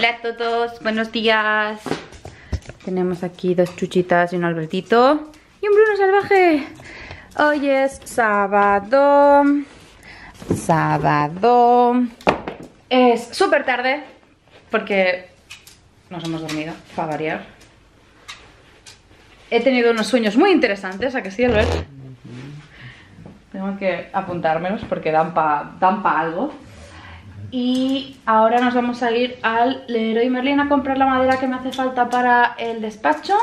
Hola a todos, buenos días. Tenemos aquí dos chuchitas y un Albertito. Y un Bruno salvaje. Hoy es sábado. Sábado. Es súper tarde. Porque nos hemos dormido, para variar. He tenido unos sueños muy interesantes, ¿a que sí, Albert? Tengo que apuntármelos porque dan para dan pa algo. Y ahora nos vamos a ir al Leroy Merlin a comprar la madera que me hace falta para el despacho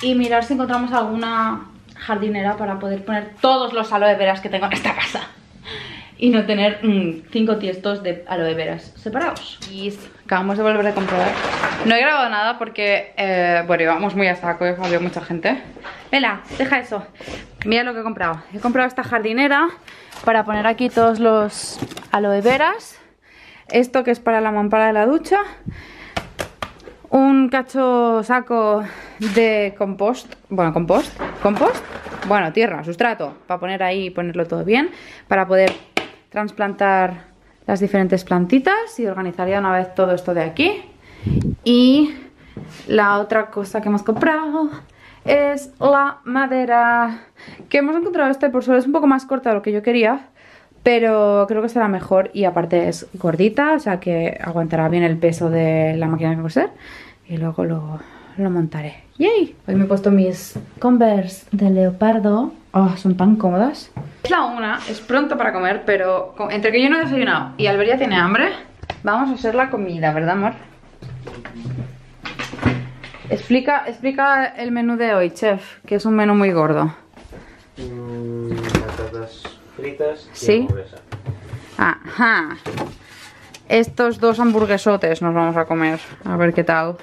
y mirar si encontramos alguna jardinera para poder poner todos los aloe veras que tengo en esta casa y no tener mmm, cinco tiestos de aloe veras separados. Y acabamos de volver a comprar. No he grabado nada porque, eh, bueno, íbamos muy a saco, había mucha gente. Vela, deja eso. Mira lo que he comprado. He comprado esta jardinera para poner aquí todos los aloe veras esto que es para la mampara de la ducha, un cacho saco de compost, bueno, compost, compost, bueno, tierra, sustrato, para poner ahí y ponerlo todo bien, para poder trasplantar las diferentes plantitas y organizaría una vez todo esto de aquí. Y la otra cosa que hemos comprado es la madera que hemos encontrado este por suelo es un poco más corta de lo que yo quería pero creo que será mejor y aparte es gordita, o sea que aguantará bien el peso de la máquina de coser y luego lo, lo montaré. ¡Yay! Hoy me he puesto mis Converse de leopardo. Oh, son tan cómodas. Es la una, es pronto para comer, pero entre que yo no he desayunado y Alberia tiene hambre, vamos a hacer la comida, ¿verdad, amor? Explica, explica el menú de hoy, chef, que es un menú muy gordo. Mm, patatas fritas y ¿Sí? hamburguesa. Ajá. Estos dos hamburguesotes nos vamos a comer. A ver qué tal.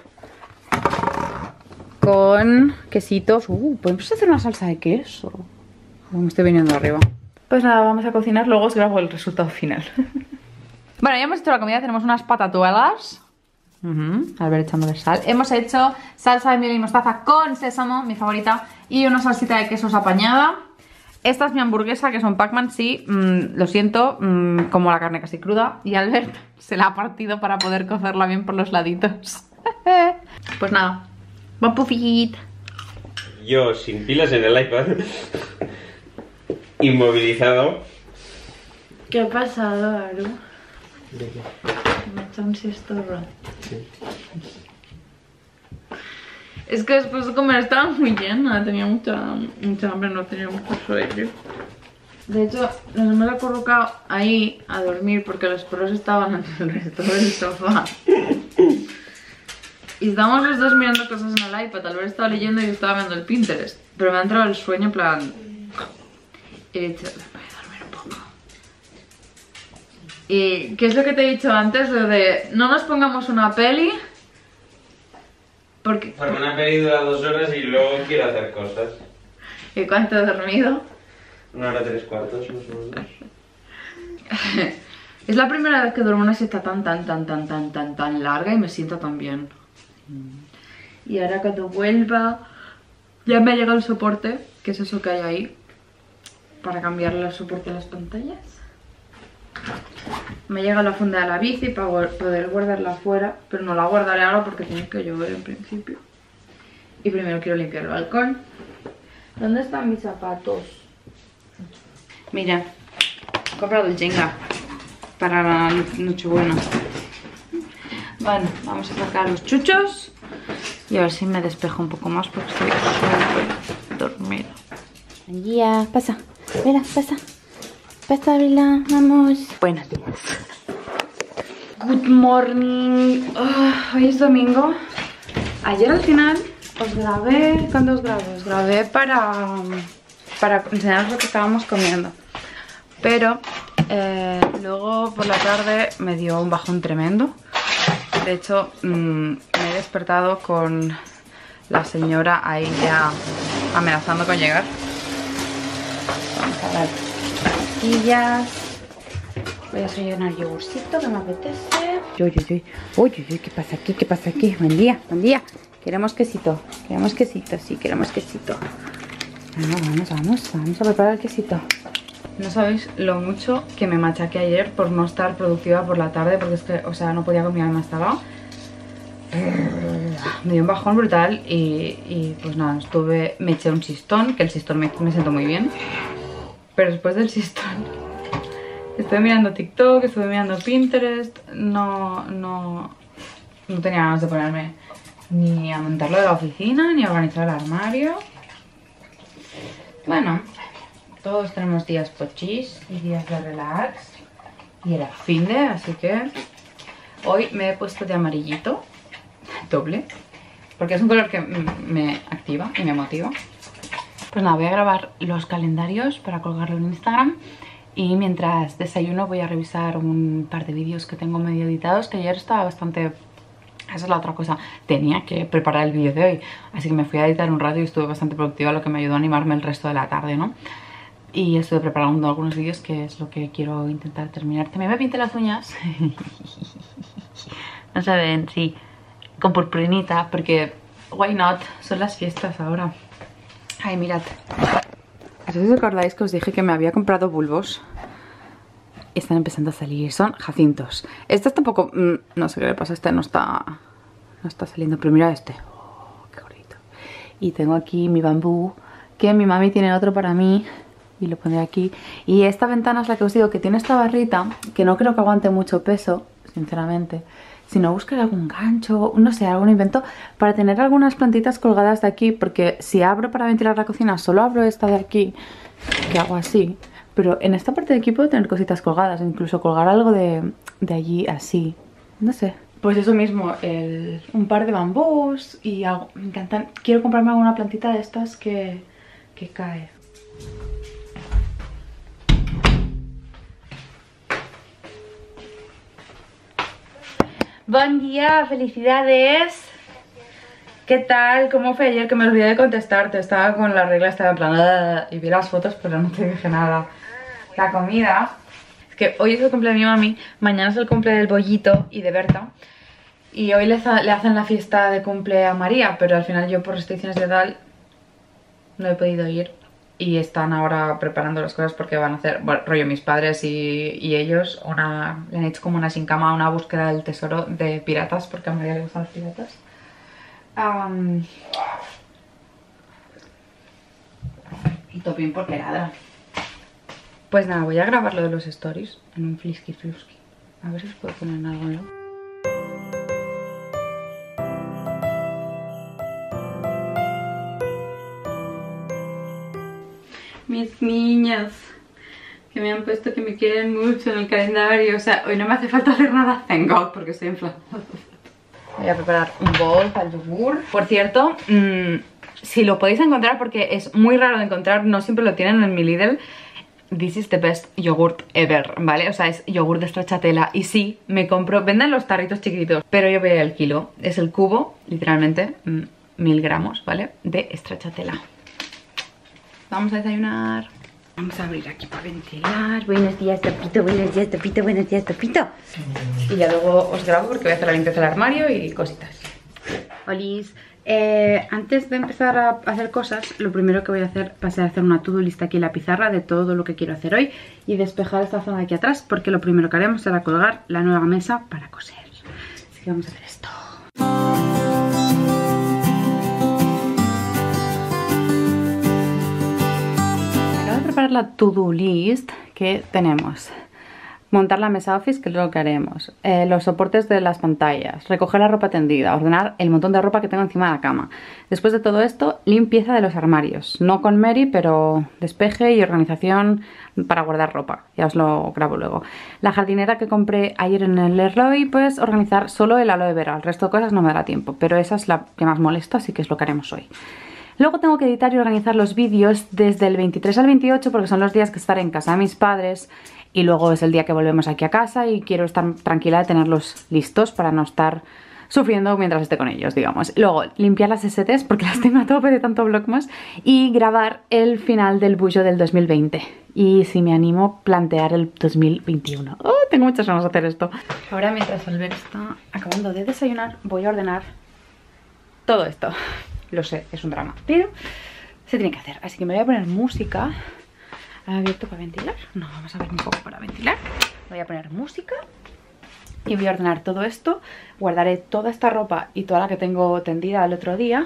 Con quesitos. Uh, podemos hacer una salsa de queso. Me estoy viniendo arriba. Pues nada, vamos a cocinar, luego os grabo el resultado final. bueno, ya hemos hecho la comida, tenemos unas patatuelas. Ujú, Al ver echándole sal. Hemos hecho salsa de miel y mostaza con sésamo, mi favorita, y una salsita de quesos apañada. Esta es mi hamburguesa, que son Pac-Man, sí, mm, lo siento, mm, como la carne casi cruda. Y Albert se la ha partido para poder cocerla bien por los laditos. pues nada, bon puffit. Yo sin pilas en el iPad, inmovilizado. ¿Qué ha pasado, Aru? Me ha hecho un siestorro. Es que después de comer estaba muy llena, tenía mucha, mucha hambre, no tenía mucho sueño. De hecho, nos hemos acurrucado ahí a dormir porque los perros estaban en el resto del sofá. Y estábamos los dos mirando cosas en el iPad, Albert estaba leyendo y estaba viendo el Pinterest. Pero me ha entrado el sueño plan... Y he dicho, voy a dormir un poco. ¿Y qué es lo que te he dicho antes? Lo de no nos pongamos una peli porque... Porque una peli dura dos horas y luego quiero hacer cosas. ¿Y cuánto he dormido? Una hora tres cuartos, más o menos. es la primera vez que duermo una siesta tan, tan, tan, tan, tan, tan, tan larga y me siento tan bien. Y ahora cuando vuelva, ya me ha llegado el soporte, que es eso que hay ahí, para cambiarle el soporte a las pantallas. Me llega la funda de la bici para poder guardarla afuera, pero no la guardaré ahora porque tiene que llover en principio. Y primero quiero limpiar el balcón. ¿Dónde están mis zapatos? Mira, he comprado el Jenga para la Nochebuena. Bueno, vamos a sacar los chuchos y a ver si me despejo un poco más porque estoy súper dormida. Día, pasa, mira, pasa. Pasa, Abrila, vamos. Buenos días. Good morning. Ah, hoy es domingo. Ayer al final os grabé. ¿Cuándo os grabé? Os grabé para, para enseñaros lo que estábamos comiendo. Pero eh, luego por la tarde me dio un bajón tremendo. De hecho, mm, me he despertado con la señora ahí ya amenazando con llegar. Vamos a dar Voy a desayunar yogurcito que me apetece. Uy, uy, uy. Uy, uy, ¿qué pasa aquí? ¿Qué pasa aquí? Buen día, buen día. Queremos quesito. Queremos quesito, sí, queremos quesito. Vamos, vamos, vamos. Vamos a preparar el quesito. No sabéis lo mucho que me machaqué ayer por no estar productiva por la tarde, porque es que, o sea, no podía mi alma hasta abajo. me dio un bajón brutal y, y, pues nada, estuve, me eché un sistón, que el sistón me, me sentó muy bien. Pero después del sistón, estuve mirando TikTok, estuve mirando Pinterest, no, no, no tenía ganas de ponerme ni a montarlo de la oficina, ni a organizar el armario. Bueno, todos tenemos días pochis y días de relax. Y era fin de, así que hoy me he puesto de amarillito, doble, porque es un color que me activa y me motiva. Pues nada, voy a grabar los calendarios para colgarlo en Instagram y mientras desayuno voy a revisar un par de vídeos que tengo medio editados, que ayer estaba bastante esa es la otra cosa, tenía que preparar el vídeo de hoy, así que me fui a editar un rato y estuve bastante productiva, lo que me ayudó a animarme el resto de la tarde, ¿no? Y estuve preparando algunos vídeos que es lo que quiero intentar terminar. También me pinté las uñas. no se ven, sí, con purpurinita, porque why not, son las fiestas ahora. Ay, mirad. Si os acordáis que os dije que me había comprado bulbos están empezando a salir. Son jacintos. Este tampoco... Mm, no sé qué le pasa. Este no está... No está saliendo. Pero mira este. Oh, qué gordito. Y tengo aquí mi bambú. Que mi mami tiene otro para mí. Y lo pondré aquí. Y esta ventana es la que os digo que tiene esta barrita. Que no creo que aguante mucho peso. Sinceramente. Si no buscar algún gancho, no sé, algún invento para tener algunas plantitas colgadas de aquí, porque si abro para ventilar la cocina, solo abro esta de aquí, que hago así, pero en esta parte de aquí puedo tener cositas colgadas, incluso colgar algo de, allí así. No sé. Pues eso mismo, un par de bambús y algo, me encantan. Quiero comprarme alguna plantita de estas que, que cae. Buen día, felicidades. ¿Qué tal? ¿Cómo fue ayer? Que me olvidé de contestarte. Estaba con la regla, estaba en. Ah", y vi las fotos, pero no te dije nada la comida. Es que hoy es el cumple de mi mami, mañana es el cumple del bollito y de Berta. Y hoy le, hacen la fiesta de cumple a María, pero al final yo por restricciones de tal no he podido ir. Y están ahora preparando las cosas porque van a hacer, bueno, rollo mis padres y, ellos, una, le han hecho como una sin cama, una búsqueda del tesoro de piratas, porque a María le gustan los piratas. y Topín porque ladra. Pues nada, voy a grabar lo de los stories en un flisky flusky. A ver si os puedo poner en algo ¿no? Mis niñas que me han puesto que me quieren mucho en el calendario. O sea, hoy no me hace falta hacer nada, thank God, porque estoy inflamada. Voy a preparar un bowl para el yogur. Por cierto, mmm, si lo podéis encontrar, porque es muy raro de encontrar, no siempre lo tienen en mi Lidl, This is the best yogurt ever, ¿vale? O sea, es yogur de stracciatella Y sí, me compro, venden los tarritos chiquititos Pero yo veo el kilo, es el cubo, literalmente mm, Mil gramos, ¿vale? De stracciatella Vamos a desayunar Vamos a abrir aquí para ventilar Buenos días, Topito, buenos días, Topito, buenos días, Topito Y ya luego os grabo porque voy a hacer la limpieza del armario y cositas Olis, eh, antes de empezar a hacer cosas, lo primero que voy a hacer va a ser hacer una to-do lista aquí en la pizarra de todo lo que quiero hacer hoy y despejar esta zona de aquí atrás porque lo primero que haremos será colgar la nueva mesa para coser. Así que vamos a hacer esto. La to-do list que tenemos. Montar la mesa Office, que es lo que haremos, eh, los soportes de las pantallas, recoger la ropa tendida, ordenar el montón de ropa que tengo encima de la cama. Después de todo esto, limpieza de los armarios, no con Mary, pero despeje y organización para guardar ropa, ya os lo grabo luego. La jardinera que compré ayer en el Leroy, pues organizar solo el aloe vera, el resto de cosas no me da tiempo, pero esa es la que más molesta, así que es lo que haremos hoy. Luego tengo que editar y organizar los vídeos desde el 23 al 28 porque son los días que estaré en casa de mis padres y luego es el día que volvemos aquí a casa y quiero estar tranquila de tenerlos listos para no estar sufriendo mientras esté con ellos, digamos. Luego, limpiar las STs porque las tengo a tope de tanto Vlogmas y grabar el final del bullo del 2020. Y si me animo, plantear el 2021. Oh, tengo muchas ganas de hacer esto. Ahora, mientras Albert está acabando de desayunar, voy a ordenar todo esto. Lo sé, es un drama, pero se tiene que hacer. Así que me voy a poner música abierto para ventilar? No, vamos a ver un poco para ventilar. Voy a poner música y voy a ordenar todo esto, guardaré toda esta ropa y toda la que tengo tendida el otro día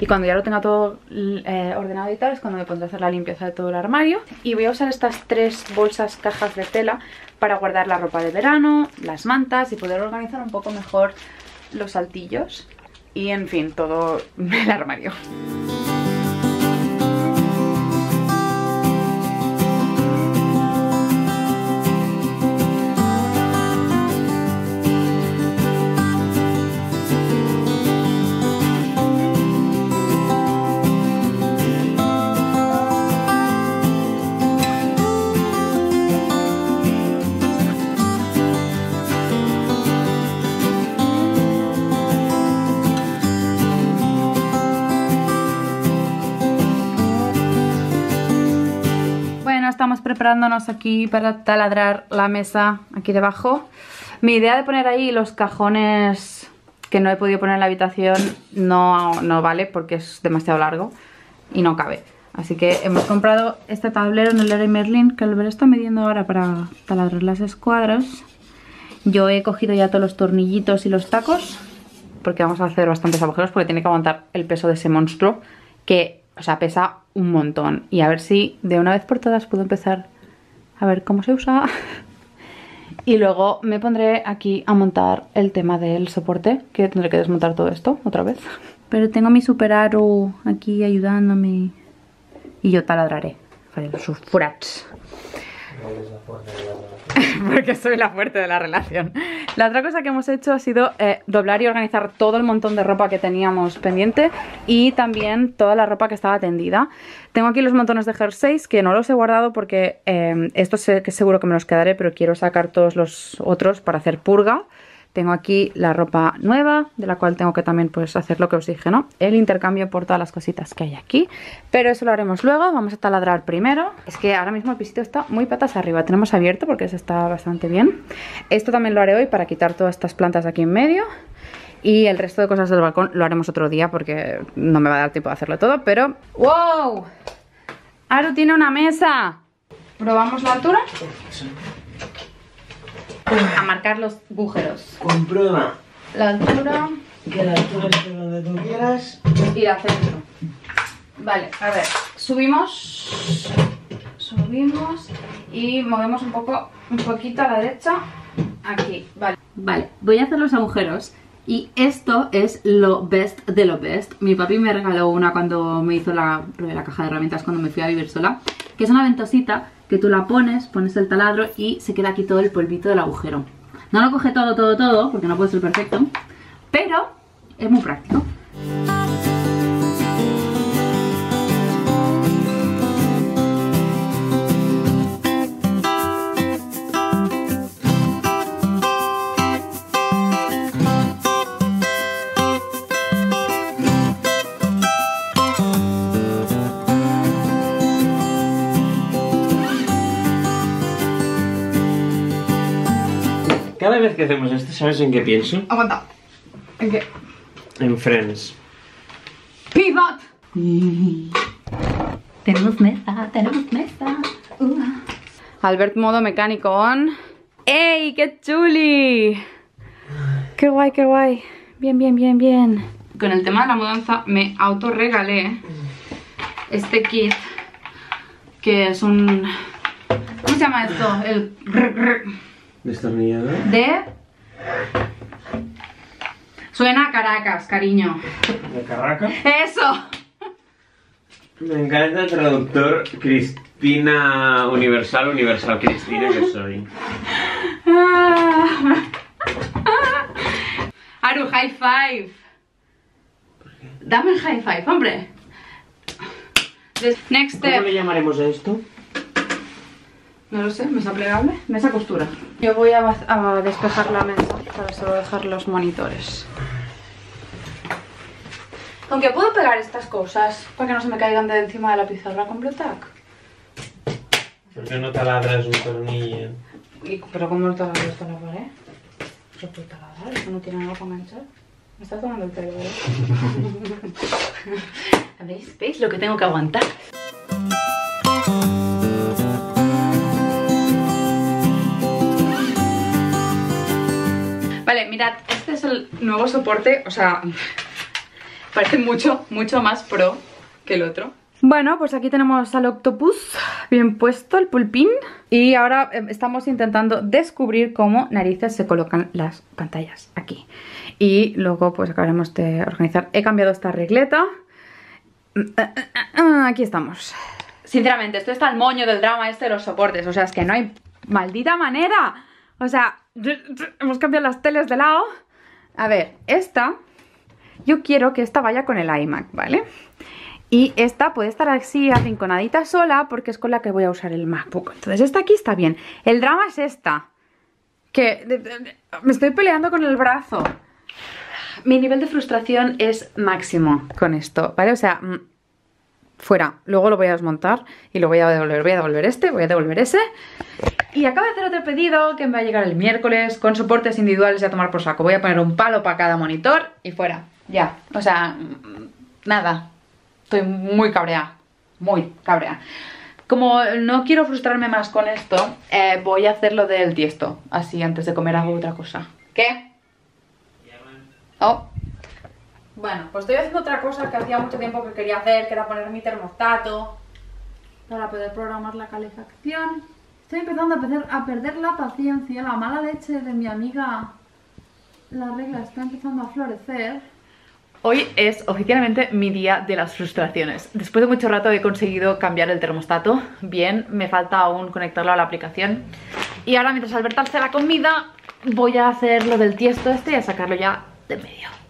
y cuando ya lo tenga todo eh, ordenado y tal es cuando me pondré a hacer la limpieza de todo el armario y voy a usar estas tres bolsas cajas de tela para guardar la ropa de verano, las mantas y poder organizar un poco mejor los saltillos y en fin todo el armario. Estamos preparándonos aquí para taladrar la mesa aquí debajo. Mi idea de poner ahí los cajones que no he podido poner en la habitación no, no vale porque es demasiado largo y no cabe. Así que hemos comprado este tablero en el Leroy Merlin que Albert está midiendo ahora para taladrar las escuadras. Yo he cogido ya todos los tornillitos y los tacos porque vamos a hacer bastantes agujeros porque tiene que aguantar el peso de ese monstruo que, o sea, pesa un montón. Y a ver si de una vez por todas puedo empezar a ver cómo se usa. y luego me pondré aquí a montar el tema del soporte, que tendré que desmontar todo esto otra vez. Pero tengo mi super aro aquí ayudándome. Y yo taladraré. sus frats. porque soy la fuerte de la relación. La otra cosa que hemos hecho ha sido eh, doblar y organizar todo el montón de ropa que teníamos pendiente y también toda la ropa que estaba tendida. Tengo aquí los montones de jerseys que no los he guardado porque eh, estos que seguro que me los quedaré, pero quiero sacar todos los otros para hacer purga. Tengo aquí la ropa nueva, de la cual tengo que también pues hacer lo que os dije, ¿no? El intercambio por todas las cositas que hay aquí. Pero eso lo haremos luego, vamos a taladrar primero. Es que ahora mismo el pisito está muy patas arriba. Tenemos abierto porque se está bastante bien. Esto también lo haré hoy para quitar todas estas plantas aquí en medio. Y el resto de cosas del balcón lo haremos otro día porque no me va a dar tiempo de hacerlo todo, pero... ¡Wow! Aru tiene una mesa. ¿Probamos la altura? Sí a marcar los agujeros. Comprueba. La altura. Que la altura esté donde tú quieras. Y al centro. Vale, a ver. Subimos. Subimos. Y movemos un poco, un poquito a la derecha. Aquí, vale. Vale, voy a hacer los agujeros. Y esto es lo best de lo best. Mi papi me regaló una cuando me hizo la, la caja de herramientas cuando me fui a vivir sola. Que es una ventosita que tú la pones, pones el taladro y se queda aquí todo el polvito del agujero. No lo coge todo, todo, todo, porque no puede ser perfecto, pero es muy práctico. Cada vez que hacemos esto, ¿sabes en qué pienso? Aguanta. ¿En qué? En Friends. ¡Pivot! Tenemos mesa, tenemos mesa. Uh. Albert modo mecánico on. ¡Ey! ¡Qué chuli! ¡Qué guay, qué guay! Bien, bien, bien, bien. Con el tema de la mudanza me autorregalé este kit que es un... ¿Cómo se llama esto? El... ¿Destornillador? De... Suena a Caracas, cariño. ¿De Caracas? ¡Eso! Me encanta el traductor Cristina Universal, Universal Cristina que soy. Aru, high five. Dame el high five, hombre. Next step. ¿Cómo le llamaremos a esto? No lo sé, mesa plegable, mesa costura. Yo voy a, despejar la mesa para solo dejar los monitores. Aunque puedo pegar estas cosas para que no se me caigan de encima de la pizarra con Blu-Tack. ¿Por qué no taladras un tornillo? ¿Pero cómo lo taladras esto la pared? ¿Lo puedo taladrar? ¿Eso no tiene nada para enganchar? Me está tomando el pelo, ¿verdad? ¿Veis? ¿Veis lo que tengo que aguantar? Vale, mirad, este es el nuevo soporte, o sea, parece mucho, mucho más pro que el otro. Bueno, pues aquí tenemos al octopus bien puesto, el pulpín. Y ahora eh, estamos intentando descubrir cómo narices se colocan las pantallas aquí. Y luego pues acabaremos de organizar. He cambiado esta regleta. Aquí estamos. Sinceramente, esto está el moño del drama este de los soportes. O sea, es que no hay maldita manera. O sea, hemos cambiado las teles de lado. A ver, esta... Yo quiero que esta vaya con el iMac, ¿vale? Y esta puede estar así arrinconadita sola porque es con la que voy a usar el MacBook. Entonces esta aquí está bien. El drama es esta. Que me estoy peleando con el brazo. Mi nivel de frustración es máximo con esto, ¿vale? O sea, mm, fuera. Luego lo voy a desmontar y lo voy a devolver. Voy a devolver este, voy a devolver ese. Y acabo de hacer otro pedido que me va a llegar el miércoles con soportes individuales y a tomar por saco. Voy a poner un palo para cada monitor y fuera. Ya. O sea, mm, nada. Estoy muy cabreada. Muy cabreada. Como no quiero frustrarme más con esto, eh, voy a hacer lo del tiesto. Así, antes de comer hago otra cosa. ¿Qué? Oh. Bueno, pues estoy haciendo otra cosa que hacía mucho tiempo que quería hacer, que era poner mi termostato para poder programar la calefacción. Estoy empezando a a perder la paciencia, la mala leche de mi amiga. La regla está empezando a florecer. Hoy es oficialmente mi día de las frustraciones. Después de mucho rato he conseguido cambiar el termostato. Bien, me falta aún conectarlo a la aplicación. Y ahora mientras Alberto hace la comida, voy a hacer lo del tiesto este y a sacarlo ya de medio.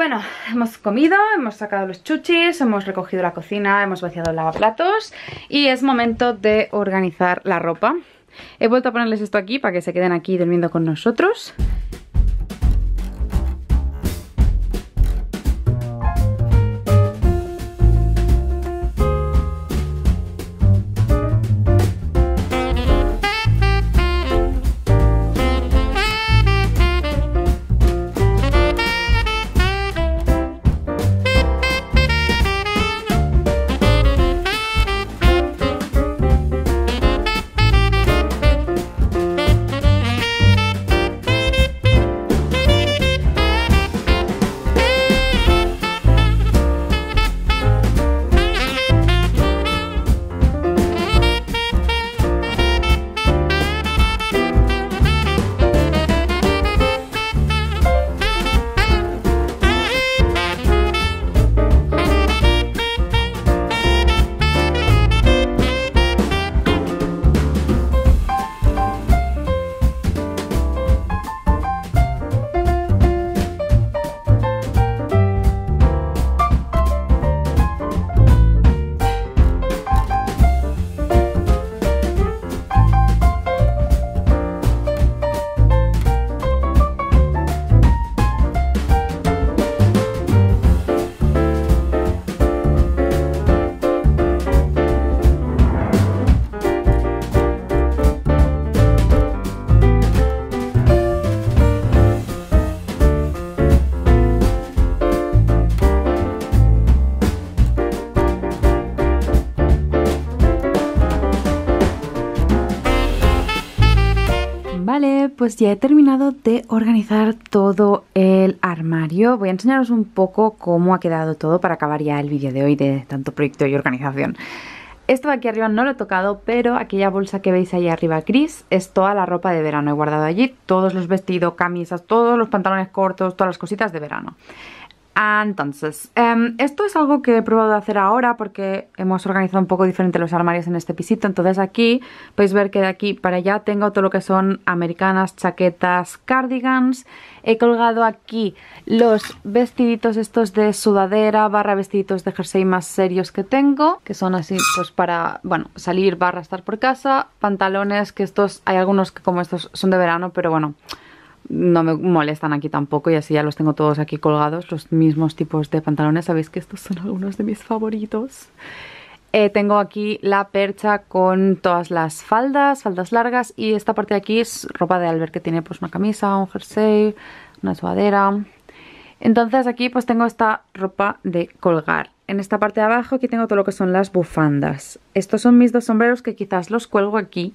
Bueno, hemos comido, hemos sacado los chuchis, hemos recogido la cocina, hemos vaciado el lavaplatos y es momento de organizar la ropa. He vuelto a ponerles esto aquí para que se queden aquí durmiendo con nosotros. Pues ya he terminado de organizar todo el armario. Voy a enseñaros un poco cómo ha quedado todo para acabar ya el vídeo de hoy de tanto proyecto y organización. Esto de aquí arriba no lo he tocado, pero aquella bolsa que veis ahí arriba gris es toda la ropa de verano. He guardado allí todos los vestidos, camisas, todos los pantalones cortos, todas las cositas de verano. Entonces, em, esto es algo que he probado de hacer ahora porque hemos organizado un poco diferente los armarios en este pisito. Entonces aquí podéis ver que de aquí para allá tengo todo lo que son americanas, chaquetas, cardigans. He colgado aquí los vestiditos estos de sudadera barra vestiditos de jersey más serios que tengo. Que son así pues para, bueno, salir barra estar por casa. Pantalones que estos, hay algunos que como estos son de verano, pero bueno no me molestan aquí tampoco y así ya los tengo todos aquí colgados, los mismos tipos de pantalones, sabéis que estos son algunos de mis favoritos. Eh, tengo aquí la percha con todas las faldas, faldas largas y esta parte de aquí es ropa de Albert que tiene pues una camisa, un jersey, una sudadera. Entonces aquí pues tengo esta ropa de colgar. en esta parte de abajo aquí tengo todo lo que son las bufandas. Estos son mis dos sombreros que quizás los cuelgo aquí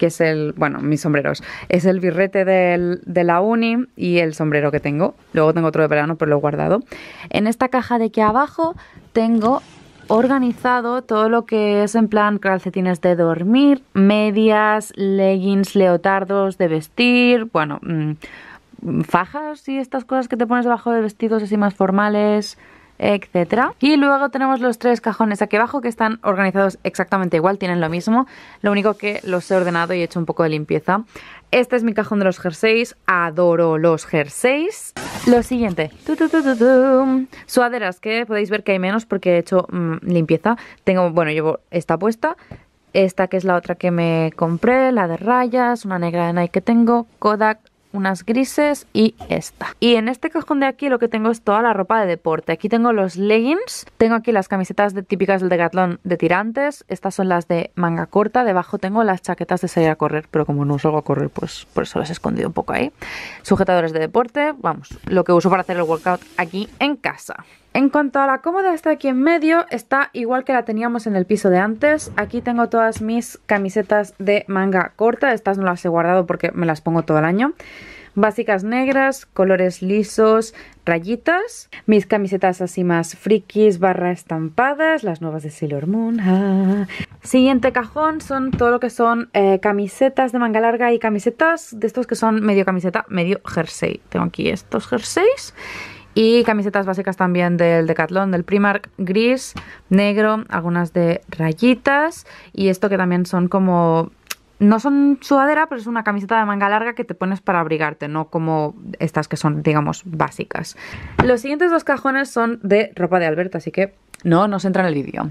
que es el, bueno, mis sombreros. Es el birrete de la uni y el sombrero que tengo. Luego tengo otro de verano, pero lo he guardado. En esta caja de aquí abajo tengo organizado todo lo que es en plan calcetines de dormir, medias, leggings, leotardos de vestir, bueno, mm, fajas y estas cosas que te pones debajo de vestidos así más formales, etcétera. Y luego tenemos los tres cajones aquí abajo que están organizados exactamente igual, tienen lo mismo, lo único que los he ordenado y he hecho un poco de limpieza. Este es mi cajón de los jerseys, adoro los jerseys. Lo siguiente, suaderas que podéis ver que hay menos porque he hecho mm, limpieza. Tengo, bueno, llevo esta puesta, esta que es la otra que me compré, la de rayas, una negra de Nike que tengo, Kodak, unas grises y esta. Y en este cajón de aquí lo que tengo es toda la ropa de deporte. Aquí tengo los leggings, tengo aquí las camisetas de, típicas del Decathlon de tirantes, estas son las de manga corta, debajo tengo las chaquetas de salir a correr, pero como no salgo a correr, pues por eso las he escondido un poco ahí. Sujetadores de deporte, vamos, lo que uso para hacer el workout aquí en casa. En cuanto a la cómoda está aquí en medio, está igual que la teníamos en el piso de antes. Aquí tengo todas mis camisetas de manga corta, estas no las he guardado porque me las pongo todo el año. Básicas negras, colores lisos, rayitas. Mis camisetas así más frikis barra estampadas, las nuevas de Sailor Moon. Siguiente cajón son todo lo que son eh, camisetas de manga larga y camisetas de estos que son medio camiseta, medio jersey. Tengo aquí estos jerseys y camisetas básicas también del Decathlon, del Primark, gris, negro, algunas de rayitas. Y esto que también son como... No son sudadera, pero es una camiseta de manga larga que te pones para abrigarte, no como estas que son, digamos, básicas. Los siguientes dos cajones son de ropa de Alberto, así que no nos entra en el vídeo.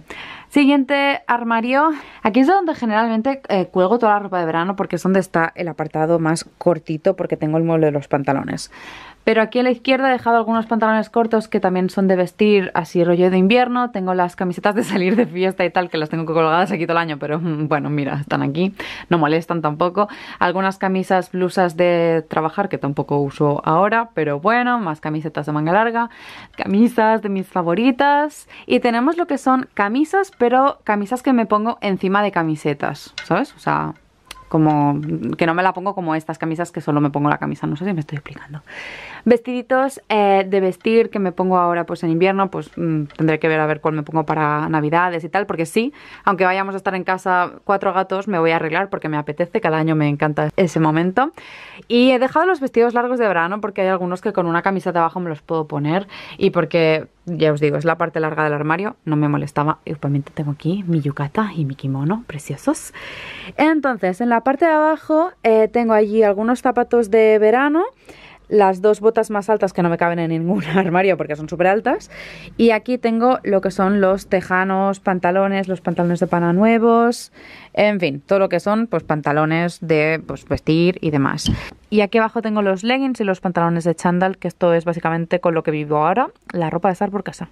Siguiente armario. Aquí es donde generalmente eh, cuelgo toda la ropa de verano porque es donde está el apartado más cortito porque tengo el mueble de los pantalones. Pero aquí a la izquierda he dejado algunos pantalones cortos que también son de vestir así rollo de invierno. Tengo las camisetas de salir de fiesta y tal que las tengo colgadas aquí todo el año, pero mm, bueno, mira, están aquí, no molestan tampoco. Algunas camisas, blusas de trabajar que tampoco uso ahora, pero bueno, más camisetas de manga larga, camisas de mis favoritas. Y tenemos lo que son camisas, pero camisas que me pongo encima de camisetas, ¿sabes? O sea, como que no me la pongo como estas camisas que solo me pongo la camisa, no sé si me estoy explicando. Vestiditos eh, de vestir que me pongo ahora pues en invierno, pues mm, tendré que ver a ver cuál me pongo para navidades y tal, porque sí, aunque vayamos a estar en casa cuatro gatos, me voy a arreglar porque me apetece, cada año me encanta ese momento. Y he dejado los vestidos largos de verano porque hay algunos que con una camisa de abajo me los puedo poner y porque ya os digo, es la parte larga del armario, no me molestaba. Y obviamente tengo aquí mi yukata y mi kimono, preciosos. Entonces, en la parte de abajo eh, tengo allí algunos zapatos de verano las dos botas más altas que no me caben en ningún armario porque son súper altas. Y aquí tengo lo que son los tejanos, pantalones, los pantalones de pana nuevos, en fin, todo lo que son pues pantalones de pues, vestir y demás. Y aquí abajo tengo los leggings y los pantalones de chandal, que esto es básicamente con lo que vivo ahora, la ropa de estar por casa.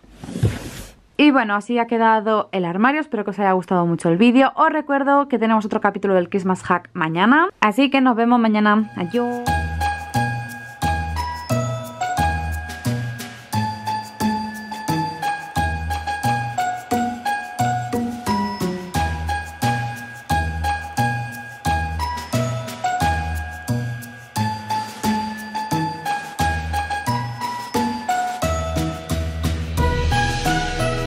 Y bueno, así ha quedado el armario, espero que os haya gustado mucho el vídeo. Os recuerdo que tenemos otro capítulo del Christmas Hack mañana, así que nos vemos mañana. Adiós.